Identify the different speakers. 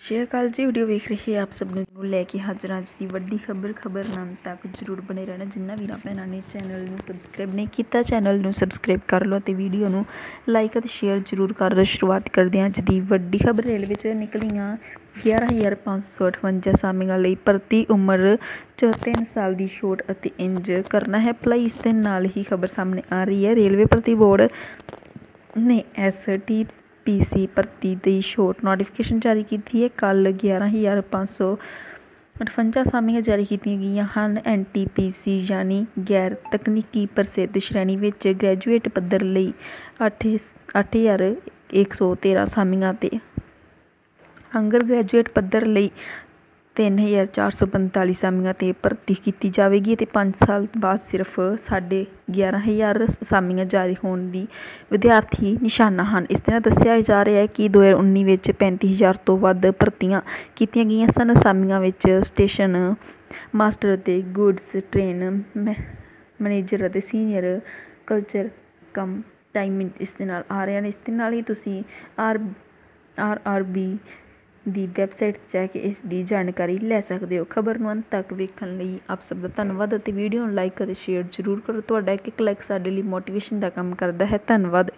Speaker 1: Share ਅਕਾਲ ਜੀ video ਵੇਖ ਰਹੇ ਆਪ ਸਭ ਨੂੰ ਲੈ ਕੇ ਹਾਜ਼ਰ ਅੱਜ ਦੀ ਵੱਡੀ ਖਬਰ ਖਬਰ ਨਾਲ ਤੱਕ ਜਰੂਰ ਬਣੇ ਰਹਿਣਾ। ਜਿੰਨਾ ਵੀ ਵੀਰਾਂ ਭੈਣਾਂ ਨੇ ਚੈਨਲ ਨੂੰ ਸਬਸਕ੍ਰਾਈਬ ਨਹੀਂ ਕੀਤਾ ਚੈਨਲ ਨੂੰ ਸਬਸਕ੍ਰਾਈਬ ਕਰ ਲਓ ਤੇ ਵੀਡੀਓ ਨੂੰ ਲਾਈਕ ਅਤੇ ਸ਼ੇਅਰ ਜਰੂਰ ਕਰ ਲਓ। ਸ਼ੁਰੂਆਤ ਕਰਦੇ ਹਾਂ ਅੱਜ ਦੀ ਵੱਡੀ ਖਬਰ। ਰੇਲਵੇ 'ਚ ਨਿਕਲੀਆਂ 11558 ਸਾਮੀਆਂ ਲਈ ਪ੍ਰਤੀ ਉਮਰ, 'ਚ 3 ਸਾਲ ਦੀ ਛੋਟ ਅਤੇ ਇੰਜ ਕਰਨਾ ਹੈ ਭਲਾਈ। ਇਸ ਦੇ ਨਾਲ ਹੀ ਖਬਰ ਸਾਹਮਣੇ ਆ ਰਹੀ ਹੈ। ਰੇਲਵੇ ਭਰਤੀ ਬੋਰਡ ਨੇ ਐਸ ਟੀ ਪੀ ਸੀ ਭਰਤੀ ਦੀ ਛੋਟ ਨੋਟੀਫਿਕੇਸ਼ਨ ਜਾਰੀ ਕੀਤੀ ਹੈ। ਕੱਲ੍ਹ ਗਿਆਰਾਂ ਹਜ਼ਾਰ ਪੰਜ ਸੌ ਅਠਵੰਜਾ ਅਸਾਮੀਆਂ ਜਾਰੀ ਕੀਤੀਆਂ ਗਈਆਂ ਹਨ। ਐਨ ਟੀ ਪੀ ਸੀ ਯਾਨੀ ਗੈਰ ਤਕਨੀਕੀ ਪ੍ਰਸਿੱਧ ਸ਼੍ਰੇਣੀ ਵਿੱਚ ਗ੍ਰੈਜੂਏਟ ਪੱਧਰ ਲਈ ਅੱਠ ਅੱਠ ਹਜ਼ਾਰ ਇੱਕ ਸੌ ਤੇਰਾਂ ਅਸਾਮੀਆਂ ਅਤੇ ਅੰਡਰ ਗ੍ਰੈਜੂਏਟ ਪੱਧਰ ਲਈ ਤਿੰਨ ਹਜ਼ਾਰ ਚਾਰ ਸੌ ਪੰਤਾਲੀ ਅਸਾਮੀਆਂ 'ਤੇ ਭਰਤੀ ਕੀਤੀ ਜਾਵੇਗੀ ਅਤੇ ਪੰਜ ਸਾਲ ਬਾਅਦ ਸਿਰਫ ਸਾਢੇ ਗਿਆਰਾਂ ਹਜ਼ਾਰ ਅਸਾਮੀਆਂ ਜਾਰੀ ਹੋਣ ਦੀ ਵਿਦਿਆਰਥੀ ਨਿਸ਼ਾਨਾ ਹਨ। ਇਸ ਤਰ੍ਹਾਂ ਦੱਸਿਆ ਜਾ ਰਿਹਾ ਹੈ ਕਿ ਦੋ ਹਜ਼ਾਰ ਉੱਨੀ ਵਿੱਚ ਪੈਂਤੀ ਹਜ਼ਾਰ ਤੋਂ ਵੱਧ ਭਰਤੀਆਂ ਕੀਤੀਆਂ ਗਈਆਂ ਸਨ। ਅਸਾਮੀਆਂ ਵਿੱਚ ਸਟੇਸ਼ਨ ਮਾਸਟਰ ਅਤੇ ਗੁਡਸ, ਟ੍ਰੇਨ ਮੈਨੇਜਰ ਅਤੇ ਸੀਨੀਅਰ ਕਲਚਰ ਕਮ ਟਾਈਮ ਇਸ ਦੇ ਨਾਲ ਆ ਰਹੇ ਹਨ। ਇਸ ਦੇ ਨਾਲ ਹੀ ਤੁਸੀਂ ਆਰ ਆਰ ਆਰ ਬੀ ਦੀ ਵੈਬਸਾਈਟ 'ਤੇ ਜਾ ਕੇ ਇਸ ਦੀ ਜਾਣਕਾਰੀ ਲੈ ਸਕਦੇ ਹੋ। ਖਬਰ ਨੂੰ ਅੰਤ ਤੱਕ ਵੇਖਣ ਲਈ ਆਪ ਸਭ ਦਾ ਧੰਨਵਾਦ ਅਤੇ ਵੀਡੀਓ ਨੂੰ ਲਾਈਕ ਅਤੇ ਸ਼ੇਅਰ ਜ਼ਰੂਰ ਕਰੋ। ਤੁਹਾਡਾ ਇੱਕ ਇੱਕ ਲਾਈਕ ਸਾਡੇ ਲਈ ਮੋਟੀਵੇਸ਼ਨ ਦਾ ਕੰਮ ਕਰਦਾ ਹੈ। ਧੰਨਵਾਦ।